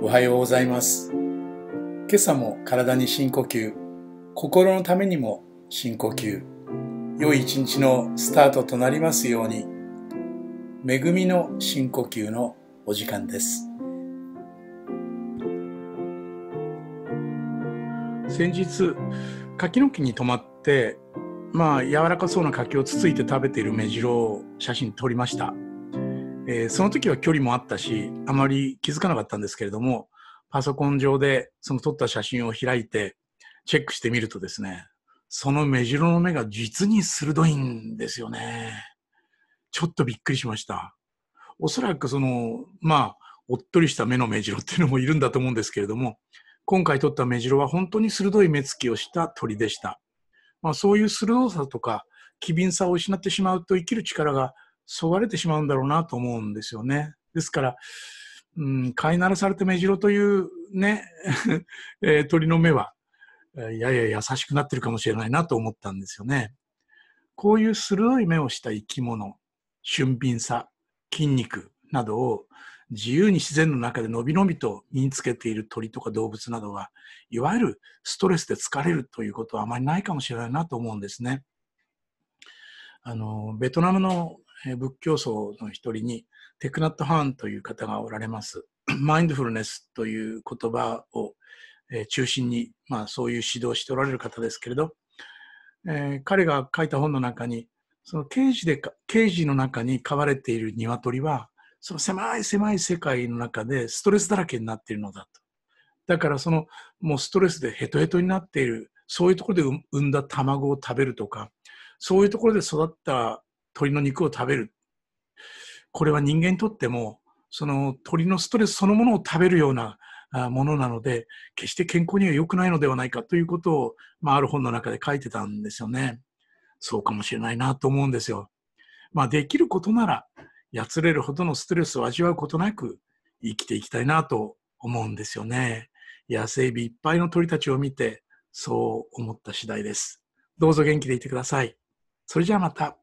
おはようございます。今朝も体に深呼吸、心のためにも深呼吸、良い一日のスタートとなりますように、恵みの深呼吸のお時間です。先日、柿の木に泊まって、まあ、柔らかそうな柿をつついて食べている目白を写真撮りました。えーその時は距離もあったし、あまり気づかなかったんですけれども、パソコン上でその撮った写真を開いてチェックしてみるとですね、その目白の目が実に鋭いんですよね。ちょっとびっくりしました。おそらくその、まあ、おっとりした目の目白っていうのもいるんだと思うんですけれども、今回撮った目白は本当に鋭い目つきをした鳥でした。まあ、そういう鋭さとか機敏さを失ってしまうと生きる力がそがれてしまうんだろうなと思うんですよね。ですから、うん、飼いならされた目白というね、えー鳥の目は、やや優しくなってるかもしれないなと思ったんですよね。こういう鋭い目をした生き物、俊敏さ、筋肉などを自由に自然の中でのびのびと身につけている鳥とか動物などが、いわゆるストレスで疲れるということはあまりないかもしれないなと思うんですね。あの、ベトナムのえ仏教僧の一人にテクナット・ハーンという方がおられます。マインドフルネスという言葉をえ中心に、まあそういう指導しておられる方ですけれど、えー彼が書いた本の中に、そのケージでか、ケージの中に飼われている鶏は、その狭い狭い世界の中でストレスだらけになっているのだと。だからそのもうストレスでヘトヘトになっている、そういうところで産んだ卵を食べるとか、そういうところで育った鳥の肉を食べる。これは人間にとっても、その鳥のストレスそのものを食べるようなものなので、決して健康には良くないのではないかということを、まあ、ある本の中で書いてたんですよね。そうかもしれないなと思うんですよ。まあ、できることなら、やつれるほどのストレスを味わうことなく生きていきたいなと思うんですよね。野生美いっぱいの鳥たちを見て、そう思った次第です。どうぞ元気でいてください。それじゃあまた。